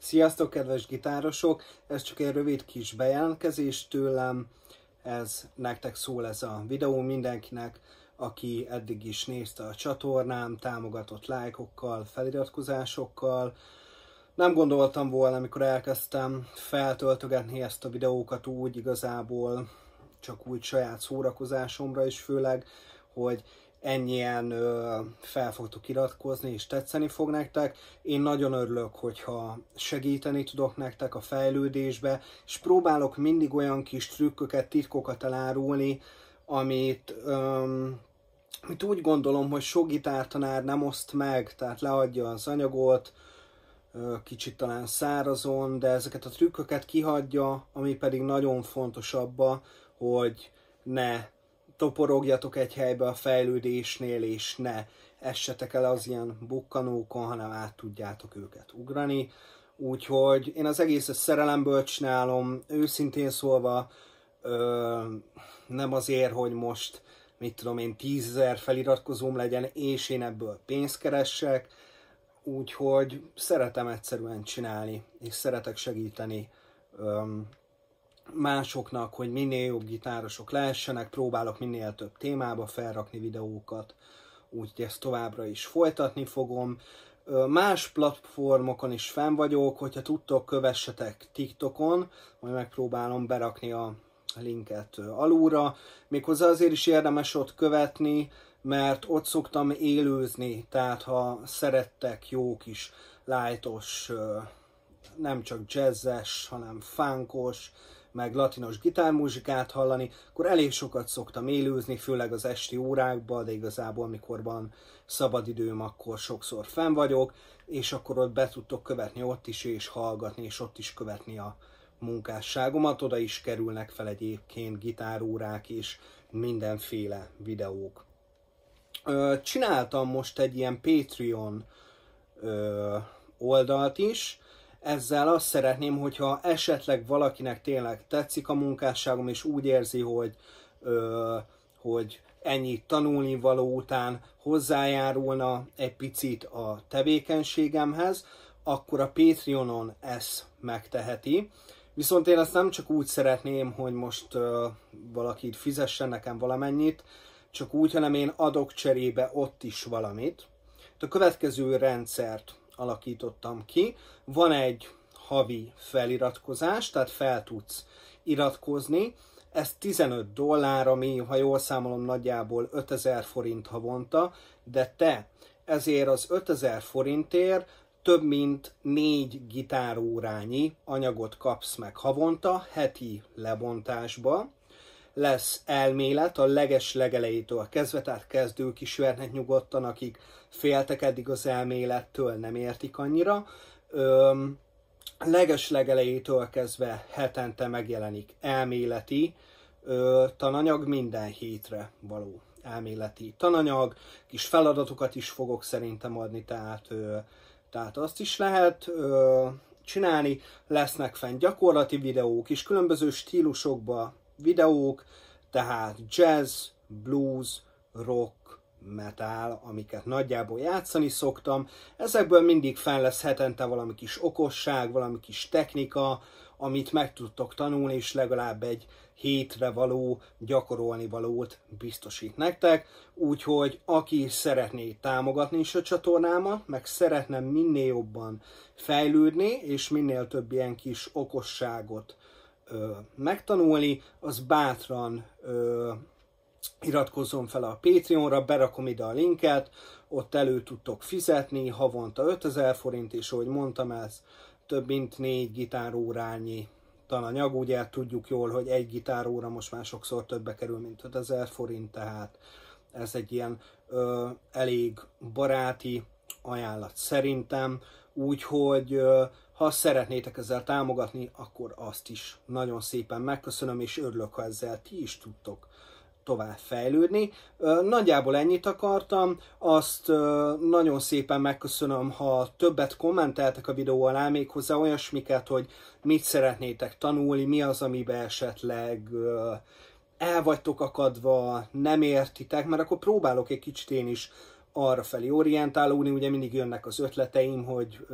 Sziasztok, kedves gitárosok! Ez csak egy rövid kis bejelentkezés tőlem. Ez nektek szól ez a videó mindenkinek, aki eddig is nézte a csatornám, támogatott lájkokkal, feliratkozásokkal. Nem gondoltam volna, amikor elkezdtem feltöltögetni ezt a videókat úgy igazából, csak úgy saját szórakozásomra is főleg, hogy ennyien ö, fel fogtok iratkozni, és tetszeni fog nektek. Én nagyon örülök, hogyha segíteni tudok nektek a fejlődésbe, és próbálok mindig olyan kis trükköket, titkokat elárulni, amit, ö, amit úgy gondolom, hogy sok gitártanár nem oszt meg, tehát leadja az anyagot, ö, kicsit talán szárazon, de ezeket a trükköket kihagyja, ami pedig nagyon fontos abba, hogy ne toporogjatok egy helybe a fejlődésnél, és ne essetek el az ilyen bukkanókon, hanem át tudjátok őket ugrani. Úgyhogy én az egészet szerelemből csinálom, őszintén szólva, ö, nem azért, hogy most, mit tudom én, tízezer feliratkozóm legyen, és én ebből pénzt keressek, úgyhogy szeretem egyszerűen csinálni, és szeretek segíteni ö, másoknak, hogy minél jobb gitárosok lehessenek, próbálok minél több témába felrakni videókat, úgyhogy ezt továbbra is folytatni fogom. Más platformokon is fenn vagyok, hogyha tudtok, kövessetek TikTokon, majd megpróbálom berakni a linket alulra. Méghozzá azért is érdemes ott követni, mert ott szoktam élőzni, tehát ha szerettek jó kis lájtos, nem csak jazzes, hanem funkos, meg latinos gitármuzsikát hallani, akkor elég sokat szoktam élőzni, főleg az esti órákban, de igazából amikor van szabadidőm, akkor sokszor fenn vagyok, és akkor ott be tudtok követni ott is, és hallgatni, és ott is követni a munkásságomat. Oda is kerülnek fel egyébként gitárórák és mindenféle videók. Csináltam most egy ilyen Patreon oldalt is, ezzel azt szeretném, hogyha esetleg valakinek tényleg tetszik a munkásságom, és úgy érzi, hogy, ö, hogy ennyi tanulni való után hozzájárulna egy picit a tevékenységemhez, akkor a Patreonon ezt megteheti. Viszont én ezt nem csak úgy szeretném, hogy most ö, valaki fizessen nekem valamennyit, csak úgy, hanem én adok cserébe ott is valamit. A következő rendszert alakítottam ki. Van egy havi feliratkozás, tehát fel tudsz iratkozni. Ez 15 dollár, ami, ha jól számolom, nagyjából 5000 forint havonta, de te ezért az 5000 forintért több mint négy gitárórányi anyagot kapsz meg havonta, heti lebontásba. Lesz elmélet a leges legelejétől kezdve, tehát kezdők is jöhetnek nyugodtan, akik féltek eddig az elmélettől, nem értik annyira. Öm, leges legelejétől kezdve hetente megjelenik elméleti ö, tananyag minden hétre való elméleti tananyag, kis feladatokat is fogok szerintem adni, tehát, ö, tehát azt is lehet ö, csinálni, lesznek fenn gyakorlati videók is, különböző stílusokba videók, tehát jazz, blues, rock, metal, amiket nagyjából játszani szoktam. Ezekből mindig fenn lesz hetente valami kis okosság, valami kis technika, amit meg tudtok tanulni, és legalább egy hétre való gyakorolni valót biztosít nektek. Úgyhogy aki szeretné támogatni is a csatornámat, meg szeretne minél jobban fejlődni, és minél több ilyen kis okosságot ö, megtanulni, az bátran ö, iratkozzon fel a Patreonra, berakom ide a linket, ott elő tudtok fizetni, havonta 5000 forint, és ahogy mondtam, ez több mint négy gitárórányi tananyag, ugye tudjuk jól, hogy egy gitáróra most már sokszor többe kerül, mint 5000 forint, tehát ez egy ilyen ö, elég baráti ajánlat szerintem, úgyhogy ha szeretnétek ezzel támogatni, akkor azt is nagyon szépen megköszönöm, és örülök, ha ezzel ti is tudtok tovább fejlődni. Nagyjából ennyit akartam, azt nagyon szépen megköszönöm, ha többet kommenteltek a videó alá, még hozzá olyasmiket, hogy mit szeretnétek tanulni, mi az, amiben esetleg el vagytok akadva, nem értitek, mert akkor próbálok egy kicsit én is arra felé orientálódni, ugye mindig jönnek az ötleteim, hogy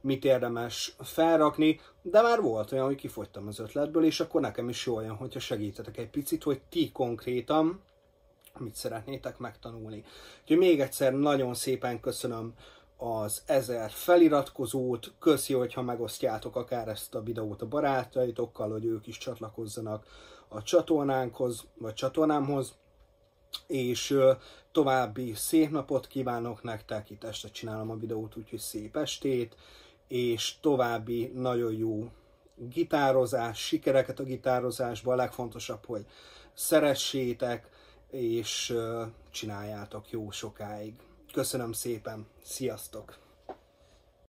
mit érdemes felrakni, de már volt olyan, hogy kifogytam az ötletből, és akkor nekem is jó olyan, hogyha segítetek egy picit, hogy ti konkrétan mit szeretnétek megtanulni. Úgyhogy még egyszer nagyon szépen köszönöm az ezer feliratkozót, köszi, hogyha megosztjátok akár ezt a videót a barátaitokkal, hogy ők is csatlakozzanak a csatornánkhoz, vagy csatornámhoz, és további szép napot kívánok nektek, itt este csinálom a videót, úgyhogy szép estét, és további nagyon jó gitározás, sikereket a gitározásban, a legfontosabb, hogy szeressétek, és csináljátok jó sokáig. Köszönöm szépen, sziasztok!